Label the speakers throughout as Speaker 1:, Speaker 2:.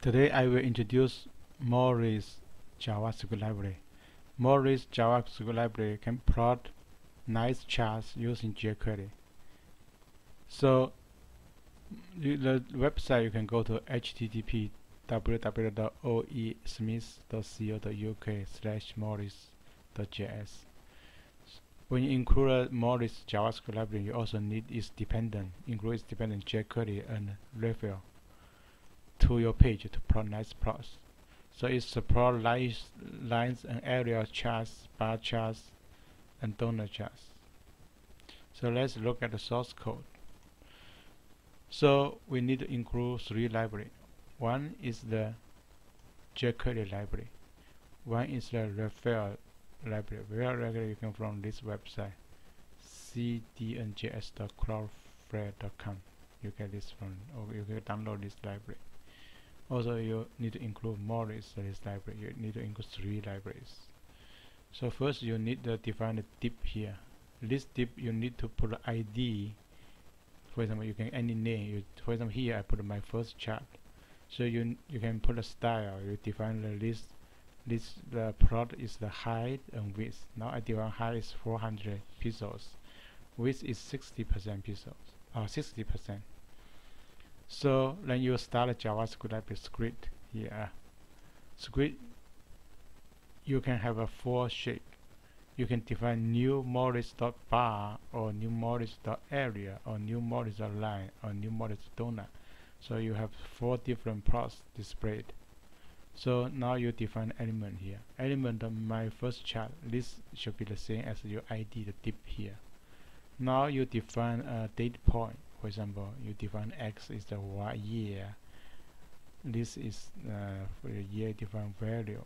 Speaker 1: Today I will introduce Morris JavaScript library. Morris JavaScript library can plot nice charts using jQuery. So the website you can go to http www.oesmith.co.uk slash morris.js. When you include uh, Morris JavaScript library, you also need its dependent, include its dependent jQuery and Raphaël to your page to plot nice plots. So it supports lines, lines and area charts, bar charts, and donut charts. So let's look at the source code. So we need to include three libraries. One is the jQuery library. One is the Raphaël library. Raphaël library you can from this website cdnjs.cloudflare.com. You get this from, or you can download this library. Also, you need to include Morris library. You need to include three libraries. So first, you need to define the div here. This div you need to put ID. For example, you can any name. You, for example, here I put my first chart. So you you can put a style. You define the list. This the plot is the height and width. Now I define height is 400 pixels. Width is 60% pixels. Or uh, 60%. So then you start a JavaScript script here. Script you can have a four shape. You can define new morris.bar or new morris.area or new morris.line or new morris.donut. So you have four different plots displayed. So now you define element here. Element of my first chart. This should be the same as your ID, the div here. Now you define a date point for example you define x is the y year. This is uh, for the year define value.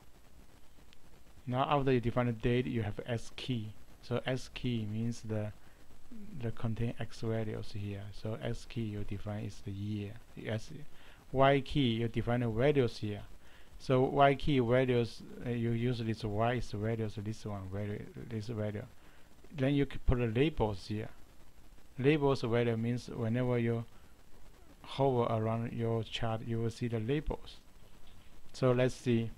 Speaker 1: Now after you define the date you have xkey. So xkey means the the contain x values here. So xkey you define is the year. S y key you define the values here. So y key values uh, you use this y is values this one value this value. Then you can put the labels here labels value means whenever you hover around your chart you will see the labels. So let's see.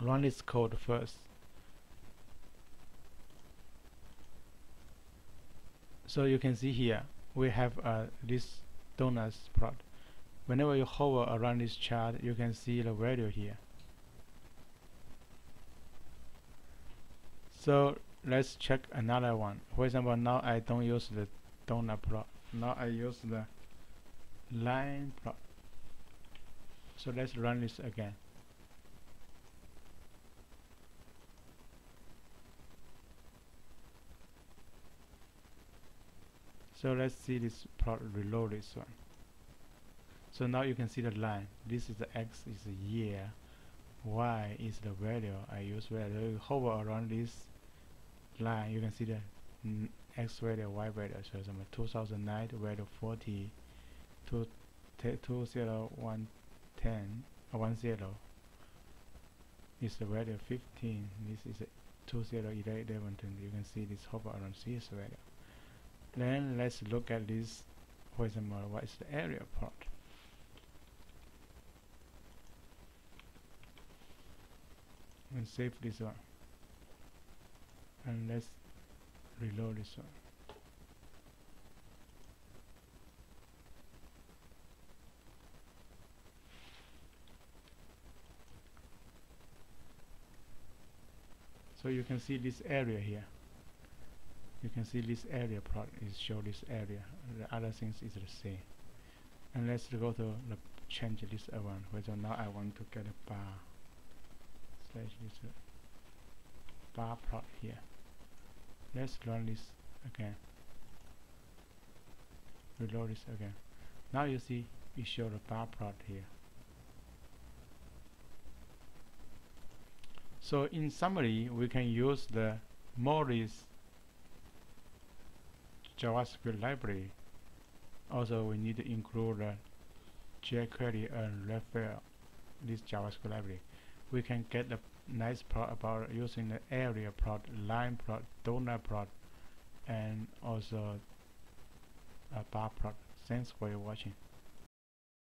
Speaker 1: Run this code first. So you can see here we have uh, this donuts plot. Whenever you hover around this chart you can see the value here. So let's check another one. For example now I don't use the donut plot now I use the line plot so let's run this again. So let's see this plot reload this one. So now you can see the line. This is the x is the year. Y is the value. I use value. Hover around this line. You can see the x value y value so example 2009 value 40 to 20110 uh, 10 is the value 15 this is 2011 you can see this hover around this value then let's look at this example what is the area part? And save this one. And let's reload this one so you can see this area here. You can see this area plot is show this area. The other things is the same. And let's go to the change this one whether now I want to get a bar slash this uh, bar plot here let's run this again reload this again now you see we show the bar plot here. So in summary we can use the Morris JavaScript library. Also we need to include jQuery and Raphaël this JavaScript library. We can get the nice plot about using the area plot, line plot, donut plot, and also a bar plot. Thanks for your watching.